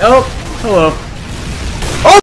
Oh, hello. Oh!